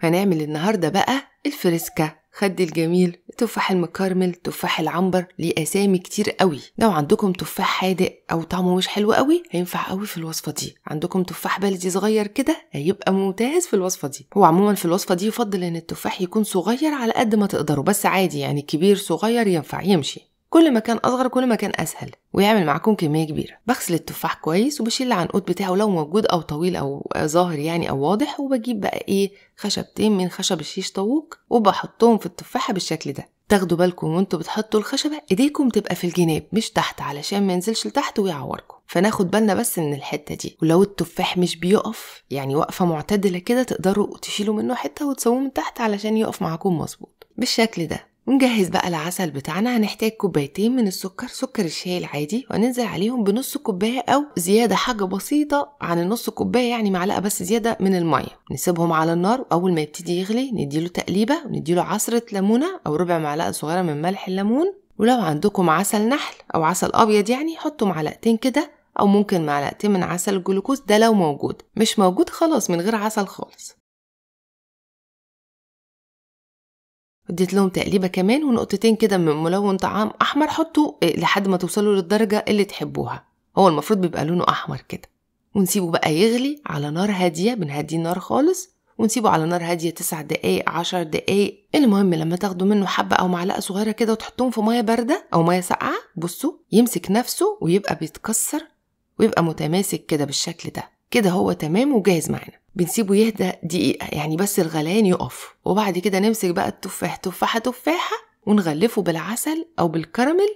هنعمل النهاردة بقى الفريسكا. خد الجميل التفاح المكرمل تفاح العنبر ليه أسامي كتير قوي. لو عندكم تفاح حادق أو طعمه مش حلو قوي هينفع قوي في الوصفة دي. عندكم تفاح بلدي صغير كده هيبقى ممتاز في الوصفة دي. هو عموما في الوصفة دي يفضل إن التفاح يكون صغير على قد ما تقدروا بس عادي يعني كبير صغير ينفع يمشي. كل ما كان أصغر كل ما كان أسهل ويعمل معاكم كمية كبيرة. بغسل التفاح كويس وبشيل العنقود بتاعه لو موجود أو طويل أو ظاهر يعني أو واضح وبجيب بقى إيه خشبتين من خشب الشيش طاووق وبحطهم في التفاحة بالشكل ده. تاخدوا بالكم وانتوا بتحطوا الخشبة إيديكم تبقى في الجناب مش تحت علشان ما ينزلش لتحت ويعوركم. فناخد بالنا بس من الحتة دي. ولو التفاح مش بيقف يعني وقفة معتدلة كده تقدروا تشيلوا منه حتة وتسووه من تحت علشان يقف معاكم مظبوط. بالشكل ده ونجهز بقى العسل بتاعنا هنحتاج كوبايتين من السكر سكر الشاي العادي وهننزل عليهم بنص كوباية أو زيادة حاجة بسيطة عن النص كوباية يعني معلقة بس زيادة من المية. نسيبهم على النار أول ما يبتدي يغلي نديله تقليبة ونديله عصرة ليمونة أو ربع معلقة صغيرة من ملح الليمون. ولو عندكم عسل نحل أو عسل أبيض يعني حطوا معلقتين كده أو ممكن معلقتين من عسل الجلوكوز ده لو موجود. مش موجود خلاص من غير عسل خالص. اديت لهم تقليبة كمان ونقطتين كده من ملون طعام أحمر حطوا لحد ما توصلوا للدرجة اللي تحبوها. هو المفروض بيبقى لونه أحمر كده. ونسيبه بقى يغلي على نار هادية بنهدي النار خالص. ونسيبه على نار هادية تسع دقايق عشر دقايق. المهم لما تاخدوا منه حبة أو معلقة صغيرة كده وتحطوهم في مية باردة أو مية ساقعة بصوا يمسك نفسه ويبقى بيتكسر ويبقى متماسك كده بالشكل ده. كده هو تمام وجاهز معانا. بنسيبه يهدى دقيقة يعني بس الغليان يقف. وبعد كده نمسك بقى التفاح تفاحة تفاحة ونغلفه بالعسل أو بالكراميل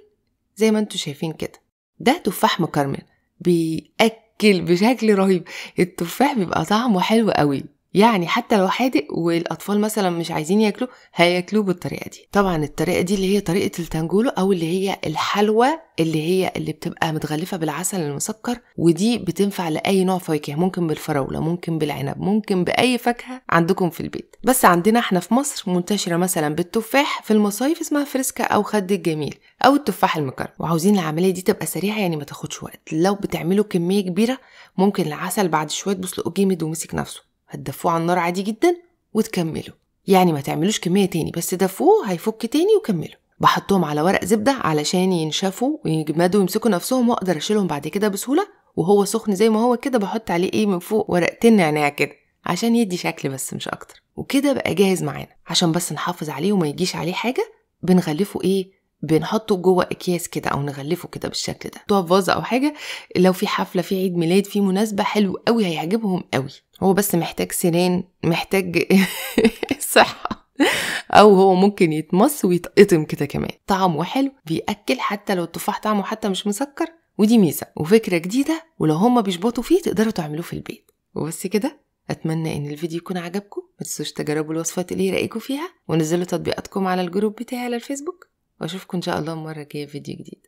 زي ما أنتوا شايفين كده. ده تفاح مكرمل بيأكل بشكل رهيب. التفاح بيبقى طعمه حلو قوي. يعني حتى لو حادق والأطفال مثلا مش عايزين ياكلوه هياكلوه بالطريقة دي. طبعا الطريقة دي اللي هي طريقة التنجولو أو اللي هي الحلوى اللي هي اللي بتبقى متغلفة بالعسل المسكر ودي بتنفع لأي نوع فواكه ممكن بالفراولة ممكن بالعنب ممكن بأي فاكهة عندكم في البيت. بس عندنا إحنا في مصر منتشرة مثلا بالتفاح في المصايف اسمها فريسكا أو خد الجميل أو التفاح المكرم وعاوزين العملية دي تبقى سريعة يعني ما تاخدش وقت. لو بتعملوا كمية كبيرة ممكن العسل بعد شوية تبص جامد ومسك نفسه. هتدفوه على النار عادي جدا وتكملوا يعني ما تعملوش كمية تاني بس دفوه هيفك تاني وكملوا بحطهم على ورق زبدة علشان ينشفوا ويجمدوا ويمسكوا نفسهم وأقدر أشيلهم بعد كده بسهولة. وهو سخن زي ما هو كده بحط عليه إيه من فوق ورقتين نعناع كده عشان يدي شكل بس مش أكتر. وكده بقى جاهز معانا. عشان بس نحافظ عليه وما يجيش عليه حاجة بنغلفه إيه بنحطه جوه اكياس كده أو نغلفه كده بالشكل ده. تحطوها في فازة أو حاجة لو في حفلة في عيد ميلاد في مناسبة حلو قوي هيعجبهم قوي. هو بس محتاج سنان محتاج صحة. أو هو ممكن يتمص ويتقطم كده كمان. طعمه حلو بيأكل حتى لو التفاح طعمه حتى مش مسكر ودي ميزة. وفكرة جديدة ولو هما بيشبطوا فيه تقدروا تعملوه في البيت. وبس كده أتمنى إن الفيديو يكون عجبكم. ما تنسوش تجربوا الوصفات اللي رايكم فيها ونزلوا تطبيقاتكم على الجروب بتاعي على الفيسبوك. وأشوفكم إن شاء الله المره الجايه في فيديو جديد.